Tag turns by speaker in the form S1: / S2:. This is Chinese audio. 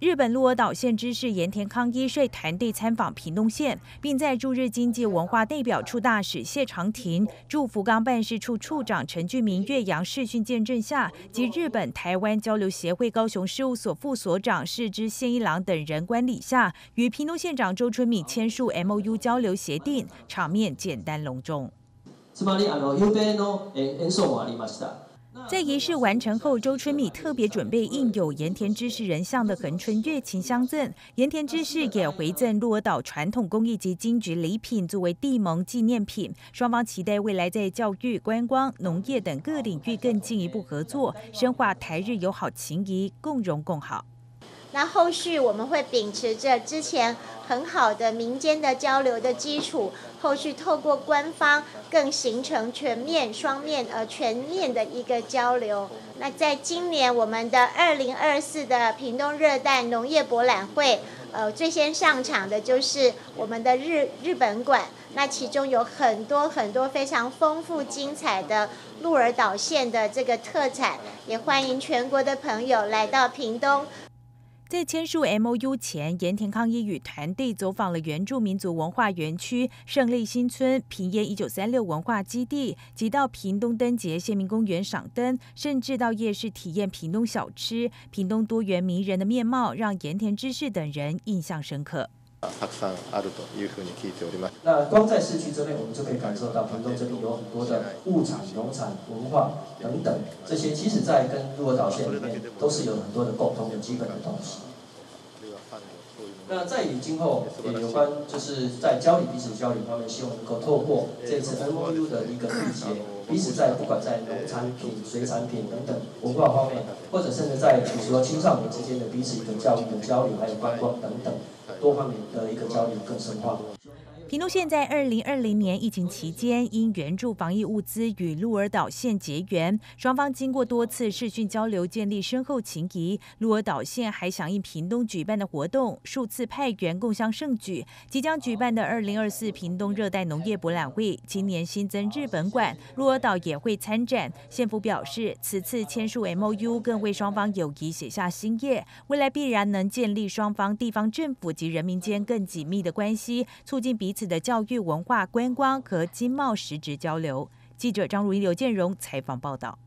S1: 日本鹿儿岛县知事盐田康一率团队参访屏东县，并在驻日经济文化代表处大使谢长廷、驻福冈办事处处长陈俊明岳阳视讯见证下，及日本台湾交流协会高雄事务所副所长市之宪一郎等人管理下，与屏东县长周春米签署 M O U 交流协定，场面简单隆重。在仪式完成后，周春米特别准备印有盐田知识人像的恒春月琴相赠，盐田知识也回赠鹿儿岛传统工艺及金菊礼品作为地盟纪念品。双方期待未来在教育、观光、农业等各领域更进一步合作，深化台日友好情谊，共荣共好。
S2: 那后续我们会秉持着之前很好的民间的交流的基础，后续透过官方更形成全面、双面呃全面的一个交流。那在今年我们的二零二四的屏东热带农业博览会，呃，最先上场的就是我们的日日本馆。那其中有很多很多非常丰富精彩的鹿儿岛县的这个特产，也欢迎全国的朋友来到屏东。
S1: 在签署 M O U 前，盐田康一与团队走访了原住民族文化园区胜利新村、平烟一九三六文化基地，及到屏东灯节县民公园赏灯，甚至到夜市体验屏东小吃。屏东多元迷人的面貌，让盐田知识等人印象深刻。
S3: 那光在市区这边，我们就可以感受到屏东这边有很多的物产、农产、文化等等这些，其实在跟鹿儿岛县里面都是有很多的共通的基本的东西。那在于今后也有关，就是在交流彼此交流方面，希望能够透过这次 M O U 的一个缔结，彼此在不管在农产品、水产品等等文化方面，或者甚至在比如说青少年之间的彼此一个教育的交流，还有观光等等。多方面的一个交流更深化。
S1: 屏东县在二零二零年疫情期间，因援助防疫物资与鹿儿岛县结缘，双方经过多次视讯交流，建立深厚情谊。鹿儿岛县还响应屏东举办的活动，数次派员共襄盛举。即将举办的二零二四屏东热带农业博览会，今年新增日本馆，鹿儿岛也会参展。县府表示，此次签署 M O U 更为双方友谊写下新页，未来必然能建立双方地方政府及人民间更紧密的关系，促进彼此此。的教育、文化、观光和经贸实质交流。记者张如一、刘建荣采访报道。